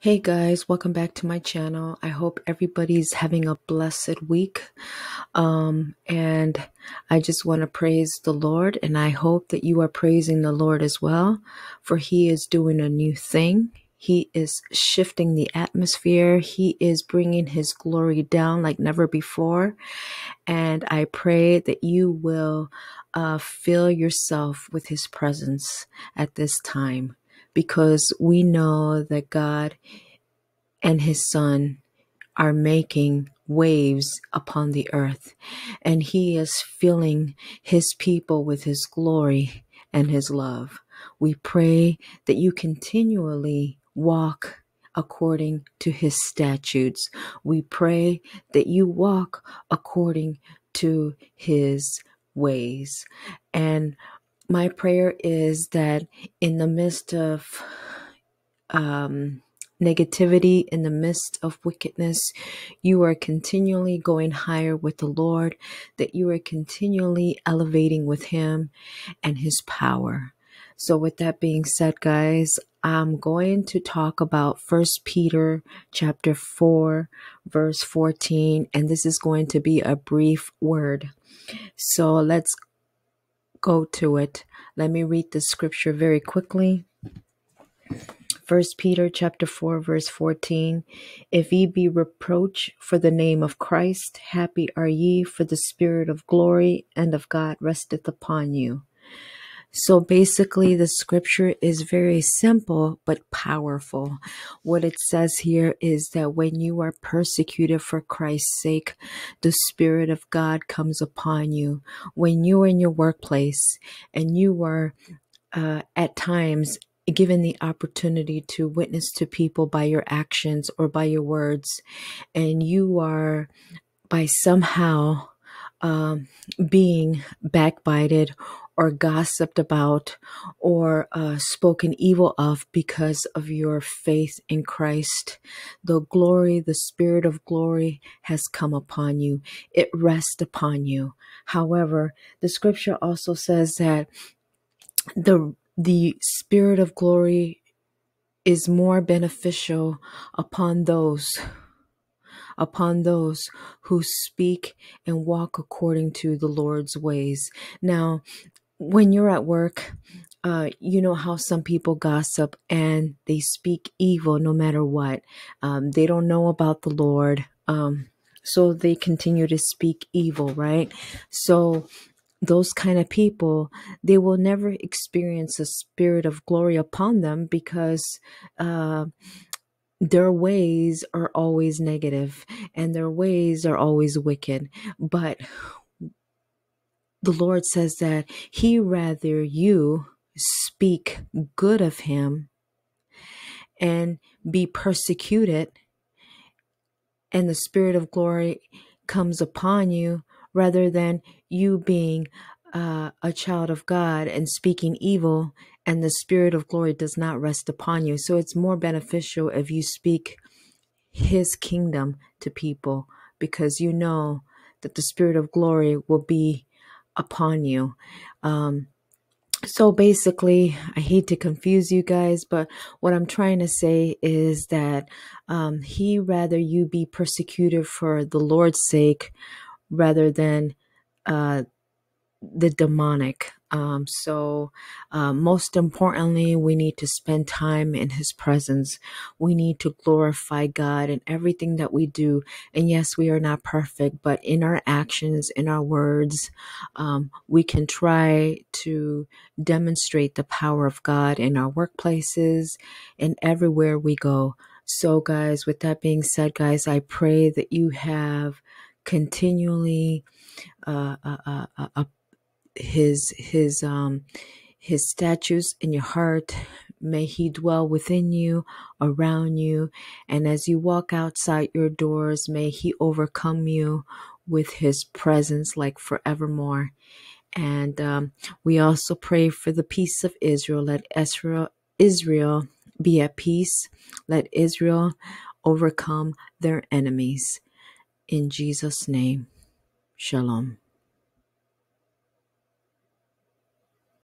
Hey guys, welcome back to my channel. I hope everybody's having a blessed week. Um, and I just want to praise the Lord, and I hope that you are praising the Lord as well, for He is doing a new thing. He is shifting the atmosphere. He is bringing His glory down like never before. And I pray that you will uh, fill yourself with His presence at this time because we know that God and His Son are making waves upon the earth, and He is filling His people with His glory and His love. We pray that you continually walk according to His statutes. We pray that you walk according to His ways. And my prayer is that in the midst of um, negativity, in the midst of wickedness, you are continually going higher with the Lord, that you are continually elevating with Him and His power. So, with that being said, guys, I'm going to talk about First Peter chapter 4, verse 14, and this is going to be a brief word. So, let's go to it. Let me read the scripture very quickly. First Peter chapter 4 verse 14 If ye be reproached for the name of Christ happy are ye for the spirit of glory and of God resteth upon you so basically, the scripture is very simple but powerful. What it says here is that when you are persecuted for Christ's sake, the Spirit of God comes upon you. When you are in your workplace and you are uh, at times given the opportunity to witness to people by your actions or by your words, and you are by somehow um, being backbited or gossiped about or uh, spoken evil of because of your faith in Christ. The glory, the spirit of glory has come upon you. It rests upon you. However, the scripture also says that the the spirit of glory is more beneficial upon those upon those who speak and walk according to the Lord's ways. Now, when you're at work, uh, you know how some people gossip and they speak evil no matter what. Um, they don't know about the Lord. Um, so they continue to speak evil, right? So those kind of people, they will never experience a spirit of glory upon them because uh, their ways are always negative and their ways are always wicked. But the Lord says that He rather you speak good of Him and be persecuted, and the Spirit of glory comes upon you rather than you being uh, a child of God and speaking evil, and the Spirit of glory does not rest upon you. So it's more beneficial if you speak His kingdom to people because you know that the Spirit of glory will be upon you. Um, so basically, I hate to confuse you guys, but what I'm trying to say is that um, he rather you be persecuted for the Lord's sake rather than uh, the demonic. Um, so, uh, most importantly, we need to spend time in His presence. We need to glorify God in everything that we do. And yes, we are not perfect, but in our actions, in our words, um, we can try to demonstrate the power of God in our workplaces and everywhere we go. So, guys, with that being said, guys, I pray that you have continually uh, uh, uh a his his um his statutes in your heart. May he dwell within you around you and as you walk outside your doors may he overcome you with his presence like forevermore. And um, we also pray for the peace of israel. Let israel israel be at peace. Let israel overcome their enemies. In jesus name shalom